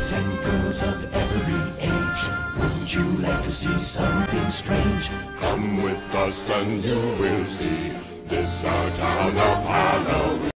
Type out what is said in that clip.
boys and girls of every age. Wouldn't you like to see something strange? Come with us and you will see this our town of Halloween.